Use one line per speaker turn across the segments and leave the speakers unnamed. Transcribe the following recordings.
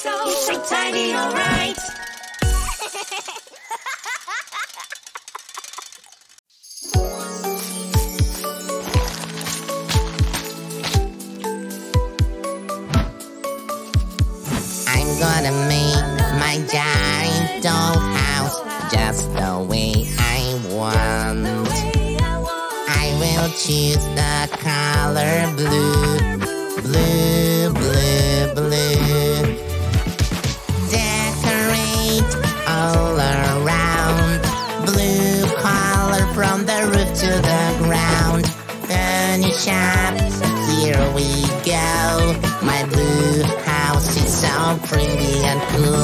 so, so tiny, alright.
I'm gonna make my giant dollhouse just the way I want. I will choose the color blue, blue, blue, blue. shop. Here we go. My blue house is so pretty and cool.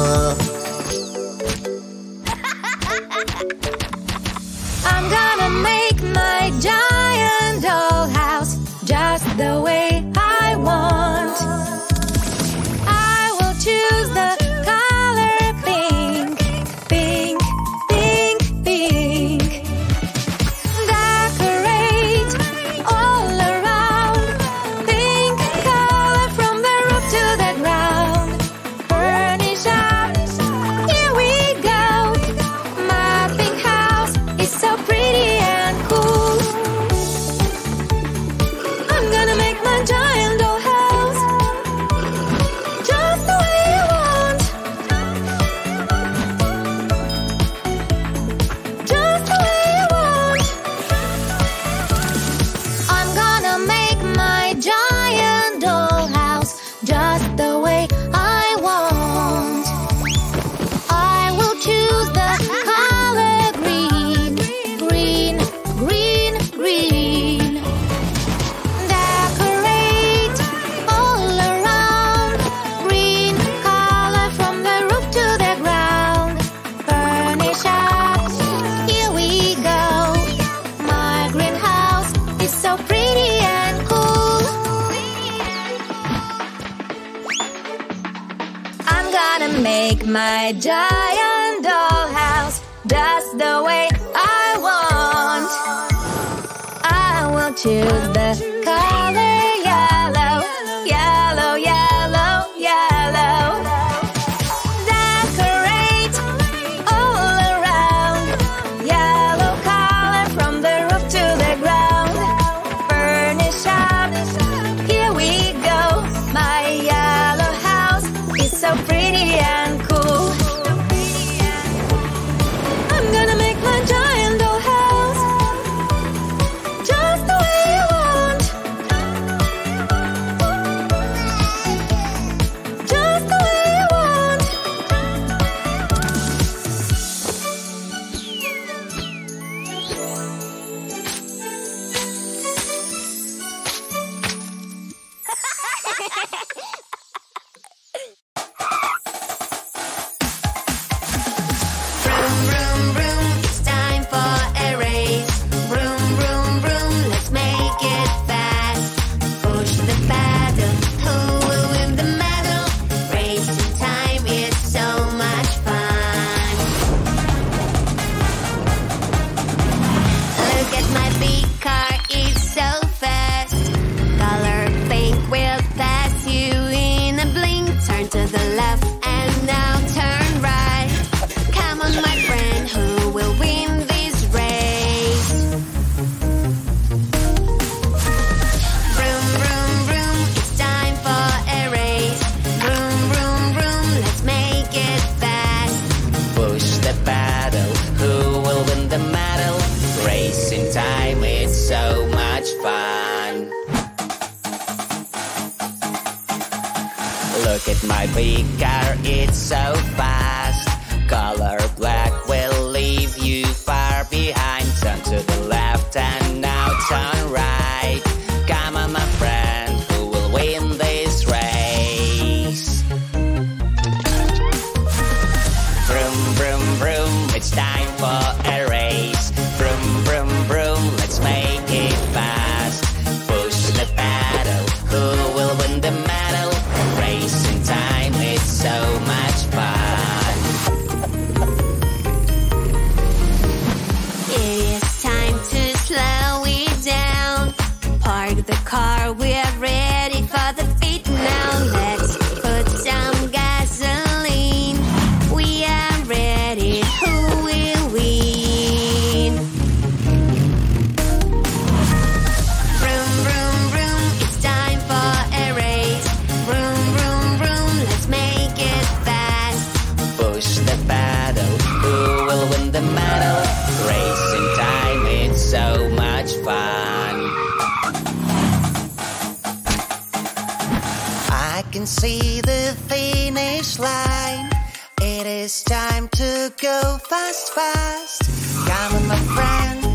my giant dollhouse. That's the way I want. I will choose the
Look at my beaker, it's so fast. Color
black will leave you far behind. Turn to the left and now turn right.
See the finish line. It is time to go fast, fast. Come on, my friend,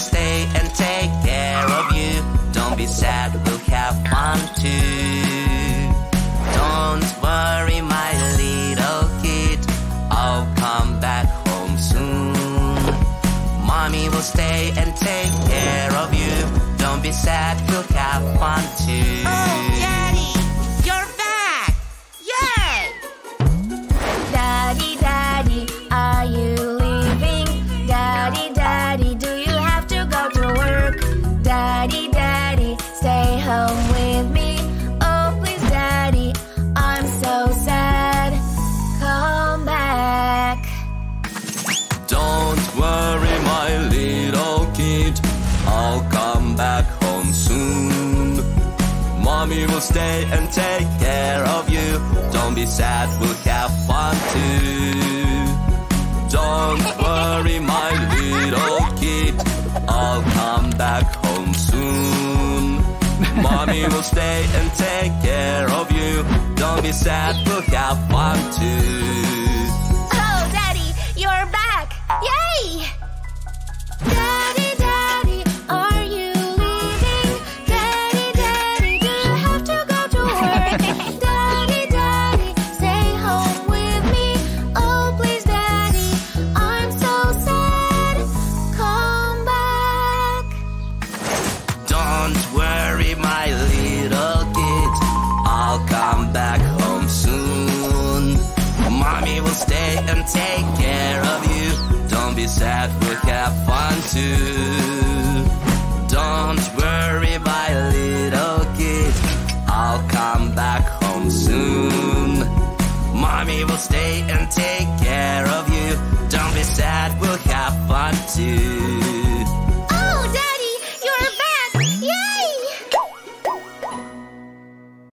stay and take care of you. Don't be sad, we'll have fun too. Don't worry, my little kid. I'll come back home soon. Mommy will stay and take care of you. Don't be sad, we'll have fun too. Will stay and take care of you. Don't be sad, we'll have fun too. Don't worry, my little kid. I'll come back home soon. Mommy will stay and take care of you. Don't be sad, we'll have fun too.
Oh, Daddy, you're back! Yay!
Don't we'll have fun too. Don't worry, my little kid. I'll come back home soon. Mommy will stay and take care of you. Don't be sad, we'll have fun too.